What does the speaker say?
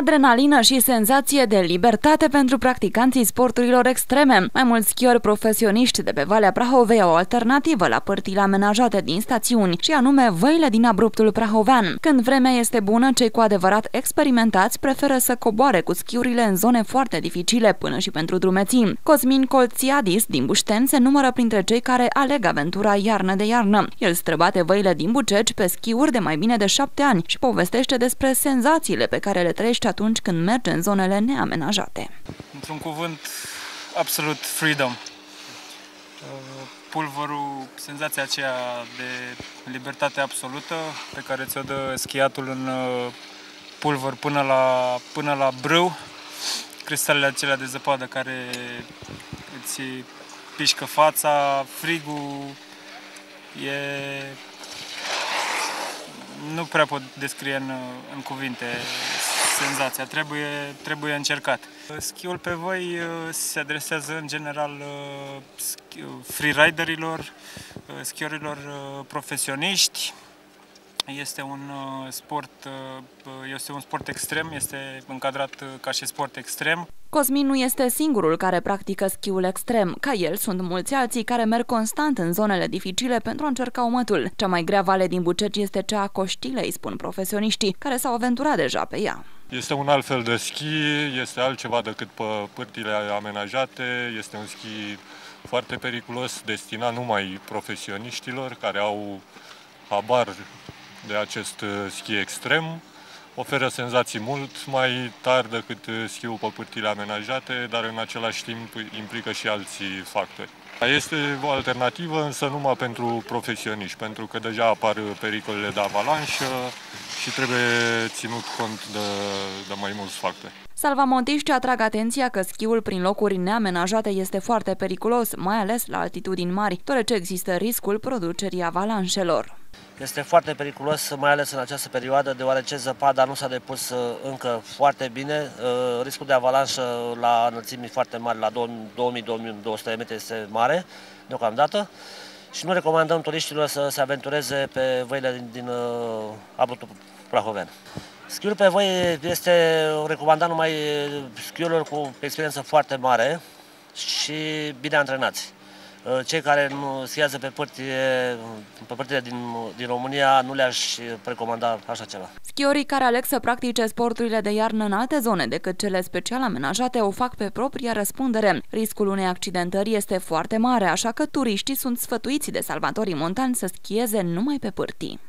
Adrenalină și senzație de libertate pentru practicanții sporturilor extreme. Mai mulți schiori profesioniști de pe Valea Prahovei au o alternativă la părtile amenajate din stațiuni, și anume văile din abruptul prahovean. Când vremea este bună, cei cu adevărat experimentați preferă să coboare cu schiurile în zone foarte dificile până și pentru drumeții. Cosmin Colțiadis din Bușten se numără printre cei care aleg aventura iarnă de iarnă. El străbate văile din Buceci pe schiuri de mai bine de șapte ani și povestește despre senzațiile pe care le trăiește trăiești atunci când mergi în zonele neamenajate. Într-un cuvânt, absolut freedom. Pulverul, senzația aceea de libertate absolută pe care ți-o dă schiatul în uh, pulver până la, până la brâu, cristalele acelea de zăpadă care îți pișcă fața, frigul e nu prea pot descrie în, în cuvinte senzația, trebuie, trebuie încercat. Schiul pe voi uh, se adresează în general uh, freeriderilor, uh, schiorilor profesioniști. Este un sport, este un sport extrem, este încadrat ca și sport extrem. Cosmin nu este singurul care practică schiul extrem. Ca el, sunt mulți alții care merg constant în zonele dificile pentru a încerca umătul. Cea mai grea vale din Buceci este cea a Coștilei, spun profesioniștii, care s-au aventurat deja pe ea. Este un alt fel de schi, este altceva decât pe pârtile amenajate, este un schi foarte periculos, destinat numai profesioniștilor care au habar de acest schi extrem. Oferă senzații mult mai tari decât schiul pe pârtile amenajate, dar în același timp implică și alții factori. Este o alternativă, însă numai pentru profesioniști, pentru că deja apar pericolele de avalanșă și trebuie ținut cont de, de mai mulți factori. Salvamontiști atrag atenția că schiul prin locuri neamenajate este foarte periculos, mai ales la altitudini mari, deoarece există riscul producerii avalanșelor. Este foarte periculos, mai ales în această perioadă, deoarece zăpada nu s-a depus uh, încă foarte bine. Uh, riscul de avalanșă la înălțimi foarte mari, la 2000-2200 de metri, este mare deocamdată. Și nu recomandăm turiștilor să se aventureze pe văile din, din uh, Abrutul Prahoven. Schiul pe voi este recomandat numai schiurilor cu experiență foarte mare și bine antrenați. Uh, cei care nu schiază pe părțile, pe părțile din, din România nu le-aș recomanda așa ceva. Schiorii care aleg să practice sporturile de iarnă în alte zone decât cele special amenajate o fac pe propria răspundere. Riscul unei accidentări este foarte mare, așa că turiștii sunt sfătuiți de salvatorii montani să schieze numai pe pârtii.